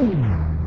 Ooh.